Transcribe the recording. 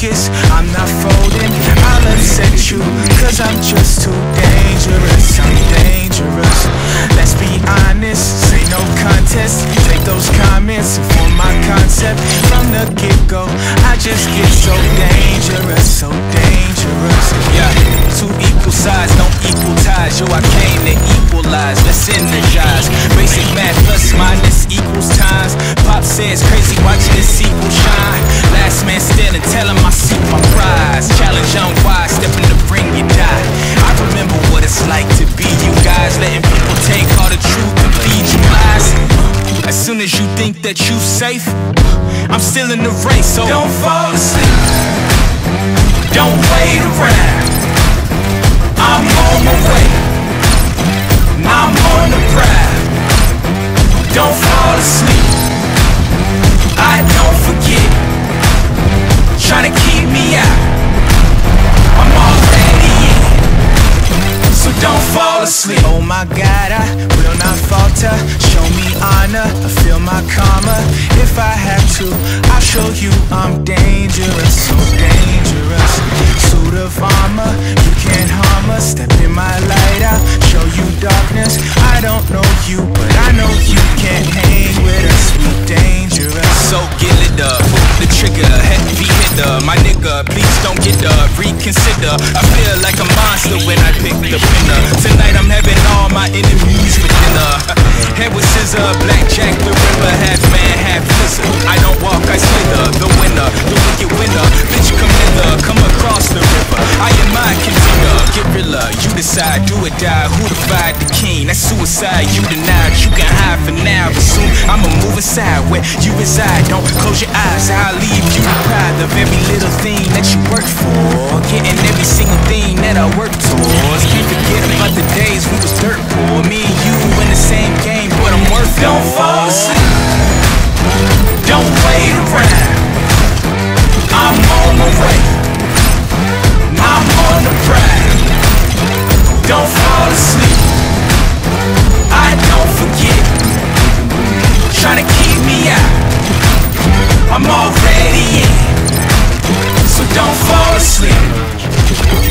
focus, I'm not folding. I'll upset you, cause I'm just too dangerous. I'm dangerous, let's be honest. Say no contest, take those comments Inform my concept. From the get-go I just get so dangerous, so dangerous. Yeah, two equal sides don't equal ties. Yo, I came to equalize, let's energize. Basic math plus minus I'm still in the race, so don't fall asleep. Don't wait around. So don't fall asleep. Oh my God, I will not falter. Show me honor, I feel my karma. If I have to, I'll show you I'm dangerous, so dangerous. Suit of armor, you can't harm us. Step in my light, I'll show you darkness. I don't know you, but I know you can't hang with us. We dangerous. So get lit up, pull the trigger, heavy hitter. My nigga, please don't get up, reconsider. I feel like a monster I don't walk, I slither. The winner, the wicked winner. Bitch, come hither, come across the river. I am my contender, get realer. You decide, do or die. Who defied the king? That's suicide. You denied, you can hide for now, but soon I'ma move aside where you reside. Don't close your eyes, I'll leave you deprived of every little thing that you work for. Getting every single thing that I work towards. Can't forget about the days we was dirt poor. Me and you in the same game, but I'm worth it. Don't fall I'm already in. So don't fall asleep.